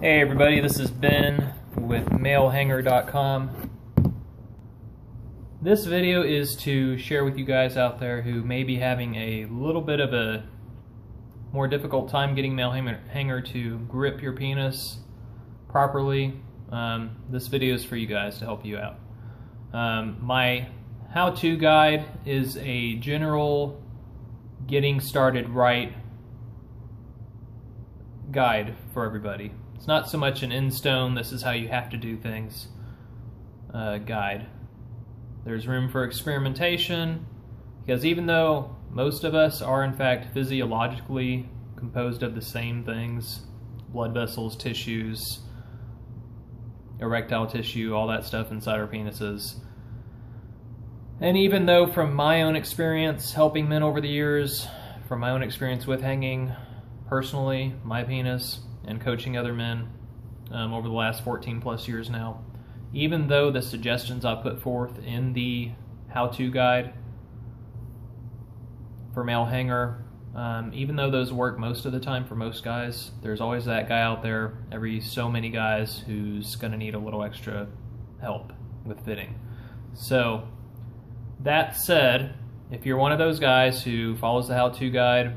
Hey everybody, this is Ben with malehanger.com. This video is to share with you guys out there who may be having a little bit of a more difficult time getting male hanger to grip your penis properly. Um, this video is for you guys to help you out. Um, my how-to guide is a general getting started right guide for everybody. It's not so much an in stone, this is how you have to do things uh, guide. There's room for experimentation because even though most of us are in fact physiologically composed of the same things, blood vessels, tissues, erectile tissue, all that stuff inside our penises. And even though from my own experience helping men over the years, from my own experience with hanging personally, my penis, and coaching other men um, over the last 14 plus years now. Even though the suggestions I put forth in the how-to guide for male hanger, um, even though those work most of the time for most guys, there's always that guy out there, every so many guys, who's going to need a little extra help with fitting. So, that said, if you're one of those guys who follows the how-to guide,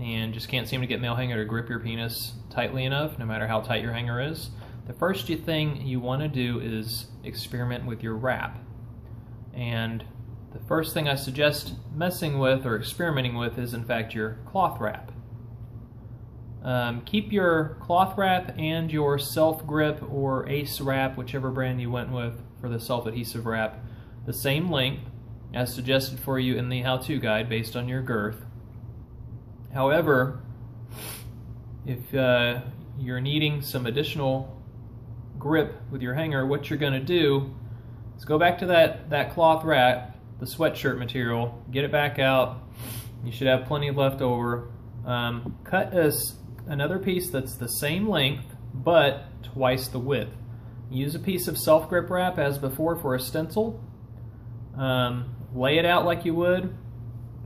and just can't seem to get male hanger to grip your penis tightly enough, no matter how tight your hanger is, the first thing you want to do is experiment with your wrap. And the first thing I suggest messing with or experimenting with is in fact your cloth wrap. Um, keep your cloth wrap and your self grip or ace wrap, whichever brand you went with for the self adhesive wrap, the same length as suggested for you in the how to guide based on your girth. However, if uh, you're needing some additional grip with your hanger, what you're going to do is go back to that, that cloth wrap, the sweatshirt material, get it back out. You should have plenty left over. Um, cut us another piece that's the same length, but twice the width. Use a piece of self-grip wrap as before for a stencil. Um, lay it out like you would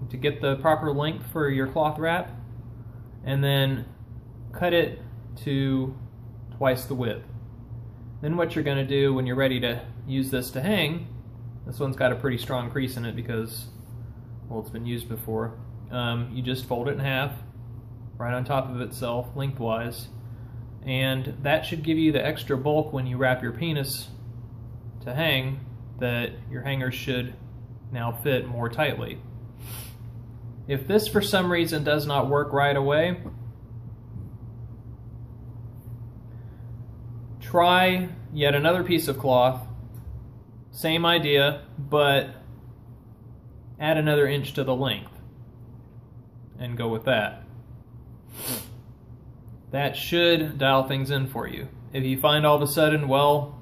to get the proper length for your cloth wrap and then cut it to twice the width. Then what you're going to do when you're ready to use this to hang, this one's got a pretty strong crease in it because, well, it's been used before. Um, you just fold it in half, right on top of itself, lengthwise, and that should give you the extra bulk when you wrap your penis to hang that your hanger should now fit more tightly. If this for some reason does not work right away, try yet another piece of cloth, same idea, but add another inch to the length and go with that. That should dial things in for you. If you find all of a sudden, well,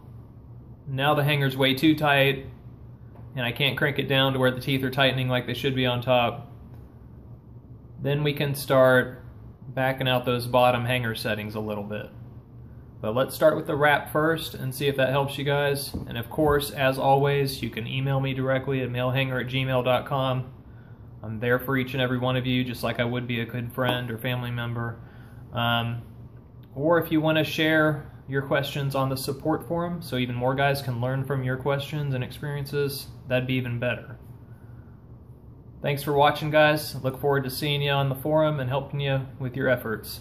now the hanger's way too tight and I can't crank it down to where the teeth are tightening like they should be on top, then we can start backing out those bottom hanger settings a little bit. But let's start with the wrap first and see if that helps you guys. And of course, as always, you can email me directly at malehanger at gmail.com. I'm there for each and every one of you, just like I would be a good friend or family member. Um, or if you want to share your questions on the support forum so even more guys can learn from your questions and experiences, that'd be even better. Thanks for watching, guys. Look forward to seeing you on the forum and helping you with your efforts.